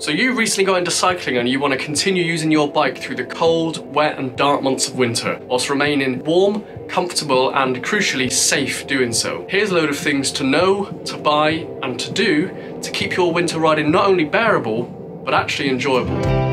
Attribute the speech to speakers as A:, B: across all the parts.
A: So you recently got into cycling and you want to continue using your bike through the cold, wet and dark months of winter, whilst remaining warm, comfortable and crucially safe doing so. Here's a load of things to know, to buy and to do to keep your winter riding not only bearable, but actually enjoyable.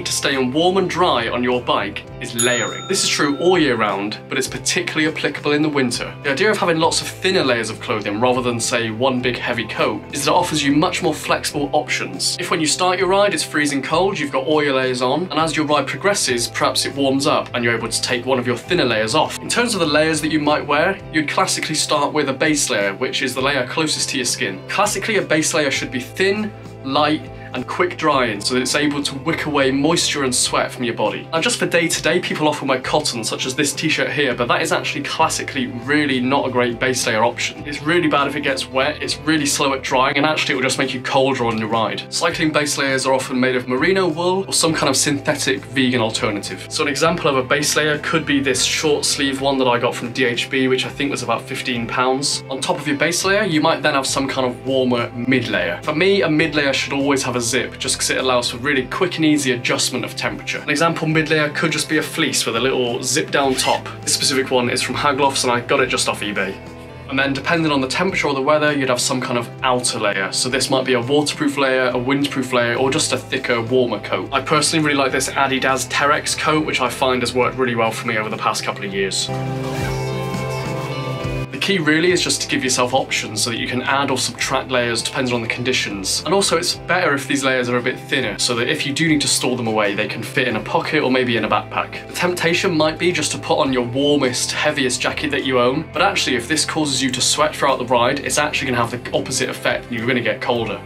A: Key to staying warm and dry on your bike is layering. This is true all year round, but it's particularly applicable in the winter. The idea of having lots of thinner layers of clothing rather than say one big heavy coat is that it offers you much more flexible options. If when you start your ride it's freezing cold, you've got all your layers on, and as your ride progresses, perhaps it warms up and you're able to take one of your thinner layers off. In terms of the layers that you might wear, you'd classically start with a base layer, which is the layer closest to your skin. Classically, a base layer should be thin, light, and quick drying so that it's able to wick away moisture and sweat from your body. Now just for day to day, people often wear cotton such as this t-shirt here, but that is actually classically really not a great base layer option. It's really bad if it gets wet, it's really slow at drying, and actually it will just make you colder on your ride. Cycling base layers are often made of merino wool or some kind of synthetic vegan alternative. So an example of a base layer could be this short sleeve one that I got from DHB, which I think was about 15 pounds. On top of your base layer, you might then have some kind of warmer mid layer. For me, a mid layer should always have a zip just because it allows for really quick and easy adjustment of temperature. An example mid layer could just be a fleece with a little zip down top. This specific one is from Haglofs and I got it just off eBay. And then depending on the temperature or the weather, you'd have some kind of outer layer. So this might be a waterproof layer, a windproof layer, or just a thicker, warmer coat. I personally really like this Adidas Terrex coat, which I find has worked really well for me over the past couple of years key really is just to give yourself options so that you can add or subtract layers depending on the conditions. And also it's better if these layers are a bit thinner so that if you do need to store them away, they can fit in a pocket or maybe in a backpack. The temptation might be just to put on your warmest, heaviest jacket that you own, but actually if this causes you to sweat throughout the ride, it's actually gonna have the opposite effect you're gonna get colder.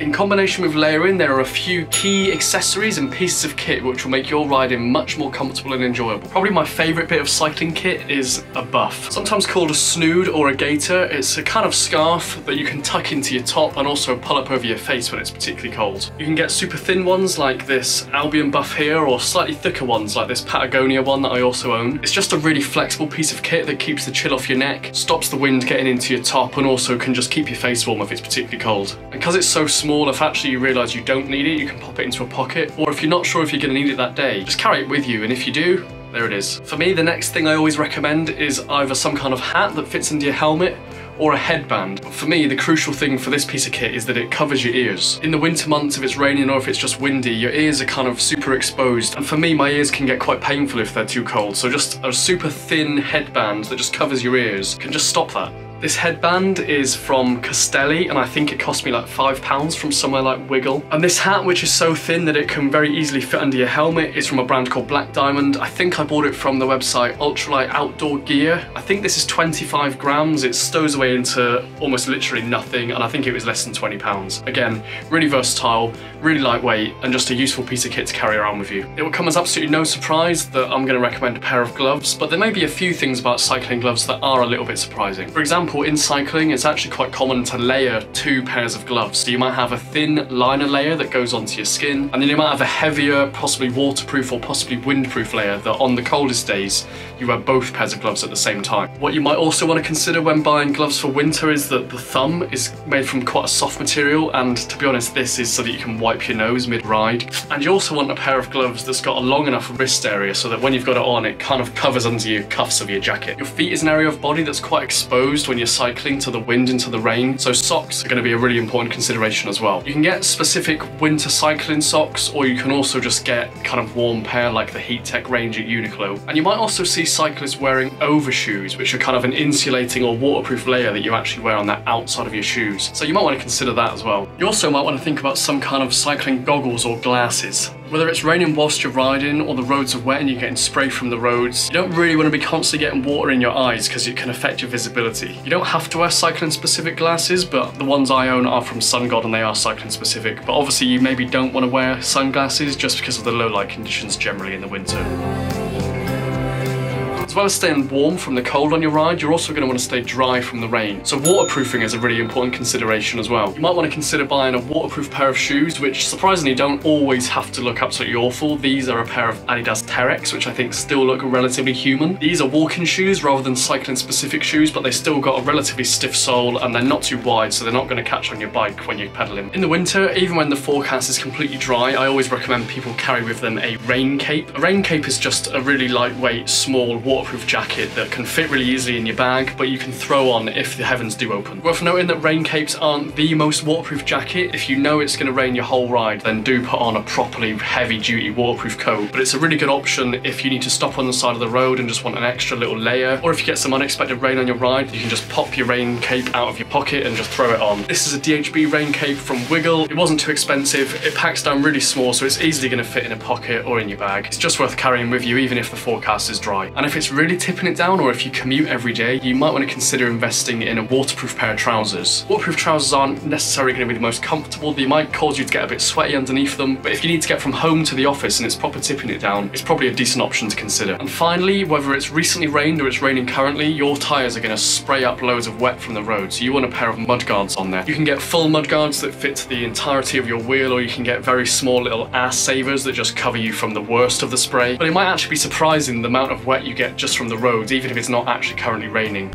A: In combination with layering, there are a few key accessories and pieces of kit which will make your riding much more comfortable and enjoyable. Probably my favourite bit of cycling kit is a buff. Sometimes called a snood or a gaiter, it's a kind of scarf that you can tuck into your top and also pull up over your face when it's particularly cold. You can get super thin ones like this Albion buff here or slightly thicker ones like this Patagonia one that I also own. It's just a really flexible piece of kit that keeps the chill off your neck, stops the wind getting into your top and also can just keep your face warm if it's particularly cold. And because it's so small small, if actually you realise you don't need it, you can pop it into a pocket. Or if you're not sure if you're going to need it that day, just carry it with you. And if you do, there it is. For me, the next thing I always recommend is either some kind of hat that fits into your helmet or a headband. For me, the crucial thing for this piece of kit is that it covers your ears. In the winter months, if it's raining or if it's just windy, your ears are kind of super exposed. And for me, my ears can get quite painful if they're too cold. So just a super thin headband that just covers your ears can just stop that. This headband is from Castelli and I think it cost me like five pounds from somewhere like Wiggle. And this hat, which is so thin that it can very easily fit under your helmet, is from a brand called Black Diamond. I think I bought it from the website Ultralight Outdoor Gear. I think this is 25 grams. It stows away into almost literally nothing and I think it was less than 20 pounds. Again, really versatile, really lightweight and just a useful piece of kit to carry around with you. It will come as absolutely no surprise that I'm going to recommend a pair of gloves, but there may be a few things about cycling gloves that are a little bit surprising. For example, example, in cycling, it's actually quite common to layer two pairs of gloves. So you might have a thin liner layer that goes onto your skin, and then you might have a heavier, possibly waterproof or possibly windproof layer that on the coldest days, you wear both pairs of gloves at the same time. What you might also want to consider when buying gloves for winter is that the thumb is made from quite a soft material, and to be honest, this is so that you can wipe your nose mid-ride. And you also want a pair of gloves that's got a long enough wrist area so that when you've got it on, it kind of covers under your cuffs of your jacket. Your feet is an area of body that's quite exposed when when you're cycling to the wind and to the rain, so socks are going to be a really important consideration as well. You can get specific winter cycling socks, or you can also just get kind of warm pair like the Heattech range at Uniqlo. And you might also see cyclists wearing overshoes, which are kind of an insulating or waterproof layer that you actually wear on the outside of your shoes. So you might want to consider that as well. You also might want to think about some kind of cycling goggles or glasses. Whether it's raining whilst you're riding or the roads are wet and you're getting spray from the roads, you don't really want to be constantly getting water in your eyes because it can affect your visibility. You don't have to wear cycling specific glasses, but the ones I own are from SunGod and they are cycling specific. But obviously you maybe don't want to wear sunglasses just because of the low light conditions generally in the winter well as staying warm from the cold on your ride, you're also going to want to stay dry from the rain. So waterproofing is a really important consideration as well. You might want to consider buying a waterproof pair of shoes, which surprisingly don't always have to look absolutely awful. These are a pair of Adidas Terrex, which I think still look relatively human. These are walking shoes rather than cycling specific shoes, but they still got a relatively stiff sole and they're not too wide, so they're not going to catch on your bike when you're pedaling. In the winter, even when the forecast is completely dry, I always recommend people carry with them a rain cape. A rain cape is just a really lightweight, small, waterproof jacket that can fit really easily in your bag, but you can throw on if the heavens do open. Worth noting that rain capes aren't the most waterproof jacket. If you know it's going to rain your whole ride, then do put on a properly heavy duty waterproof coat. But it's a really good option if you need to stop on the side of the road and just want an extra little layer, or if you get some unexpected rain on your ride, you can just pop your rain cape out of your pocket and just throw it on. This is a DHB rain cape from Wiggle. It wasn't too expensive. It packs down really small, so it's easily going to fit in a pocket or in your bag. It's just worth carrying with you even if the forecast is dry. And if it's really tipping it down or if you commute every day, you might want to consider investing in a waterproof pair of trousers. Waterproof trousers aren't necessarily going to be the most comfortable. They might cause you to get a bit sweaty underneath them, but if you need to get from home to the office and it's proper tipping it down, it's probably a decent option to consider. And finally, whether it's recently rained or it's raining currently, your tyres are going to spray up loads of wet from the road, so you want a pair of mud guards on there. You can get full mud guards that fit the entirety of your wheel, or you can get very small little ass savers that just cover you from the worst of the spray. But it might actually be surprising the amount of wet you get just from the roads, even if it's not actually currently raining.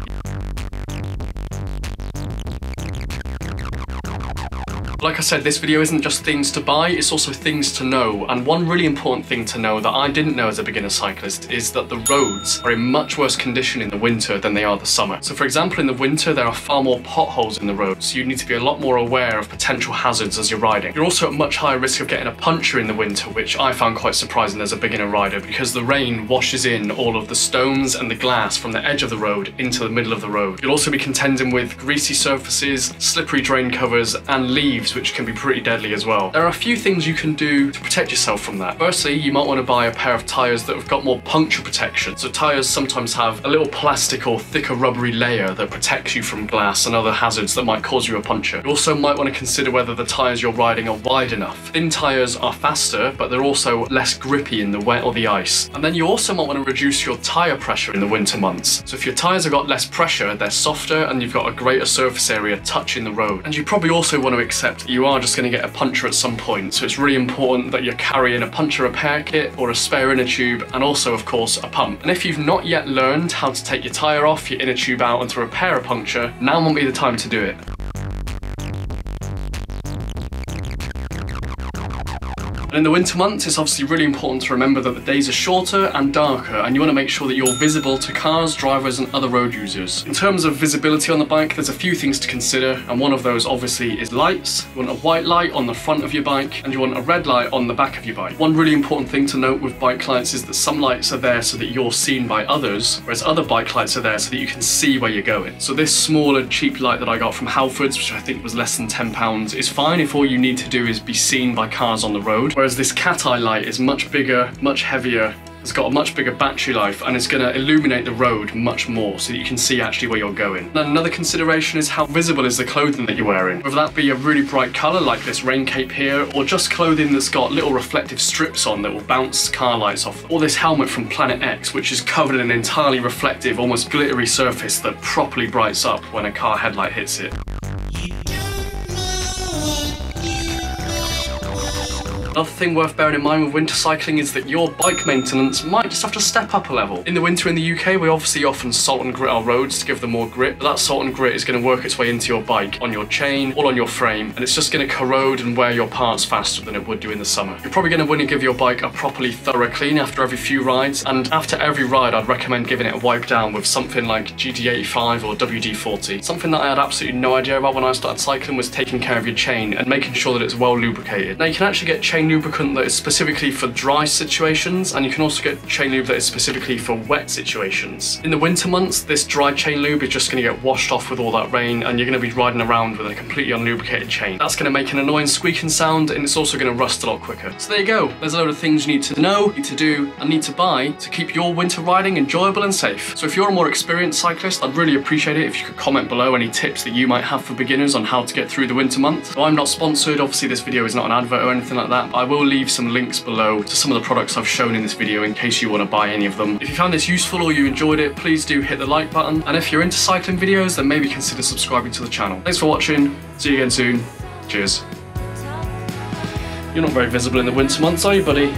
A: Like I said, this video isn't just things to buy, it's also things to know. And one really important thing to know that I didn't know as a beginner cyclist is that the roads are in much worse condition in the winter than they are the summer. So for example, in the winter, there are far more potholes in the road, so you need to be a lot more aware of potential hazards as you're riding. You're also at much higher risk of getting a puncture in the winter, which I found quite surprising as a beginner rider because the rain washes in all of the stones and the glass from the edge of the road into the middle of the road. You'll also be contending with greasy surfaces, slippery drain covers, and leaves which can be pretty deadly as well. There are a few things you can do to protect yourself from that. Firstly, you might want to buy a pair of tyres that have got more puncture protection. So tyres sometimes have a little plastic or thicker rubbery layer that protects you from glass and other hazards that might cause you a puncture. You also might want to consider whether the tyres you're riding are wide enough. Thin tyres are faster, but they're also less grippy in the wet or the ice. And then you also might want to reduce your tyre pressure in the winter months. So if your tyres have got less pressure, they're softer and you've got a greater surface area touching the road. And you probably also want to accept you are just going to get a puncture at some point. So it's really important that you're carrying a puncture repair kit or a spare inner tube and also of course a pump. And if you've not yet learned how to take your tyre off, your inner tube out and to repair a puncture, now won't be the time to do it. And in the winter months, it's obviously really important to remember that the days are shorter and darker, and you want to make sure that you're visible to cars, drivers, and other road users. In terms of visibility on the bike, there's a few things to consider, and one of those obviously is lights. You want a white light on the front of your bike, and you want a red light on the back of your bike. One really important thing to note with bike lights is that some lights are there so that you're seen by others, whereas other bike lights are there so that you can see where you're going. So this smaller, cheap light that I got from Halfords, which I think was less than £10, is fine if all you need to do is be seen by cars on the road whereas this CatEye light is much bigger, much heavier, it's got a much bigger battery life and it's going to illuminate the road much more so that you can see actually where you're going. And another consideration is how visible is the clothing that you're wearing. Whether that be a really bright colour like this rain cape here or just clothing that's got little reflective strips on that will bounce car lights off. Or this helmet from Planet X which is covered in an entirely reflective, almost glittery surface that properly brights up when a car headlight hits it. Another thing worth bearing in mind with winter cycling is that your bike maintenance might just have to step up a level. In the winter in the UK, we obviously often salt and grit our roads to give them more grip, but that salt and grit is going to work its way into your bike, on your chain, all on your frame, and it's just going to corrode and wear your parts faster than it would do in the summer. You're probably going to want to give your bike a properly thorough clean after every few rides, and after every ride, I'd recommend giving it a wipe down with something like GT85 or WD-40. Something that I had absolutely no idea about when I started cycling was taking care of your chain and making sure that it's well lubricated. Now you can actually get chain chain lubricant that is specifically for dry situations and you can also get chain lube that is specifically for wet situations. In the winter months, this dry chain lube is just going to get washed off with all that rain and you're going to be riding around with a completely unlubricated chain. That's going to make an annoying squeaking sound and it's also going to rust a lot quicker. So there you go. There's a load of things you need to know, need to do and need to buy to keep your winter riding enjoyable and safe. So if you're a more experienced cyclist, I'd really appreciate it if you could comment below any tips that you might have for beginners on how to get through the winter months. So I'm not sponsored, obviously this video is not an advert or anything like that, I will leave some links below to some of the products I've shown in this video in case you want to buy any of them. If you found this useful or you enjoyed it, please do hit the like button. And if you're into cycling videos, then maybe consider subscribing to the channel. Thanks for watching. See you again soon. Cheers. You're not very visible in the winter months, are you, buddy?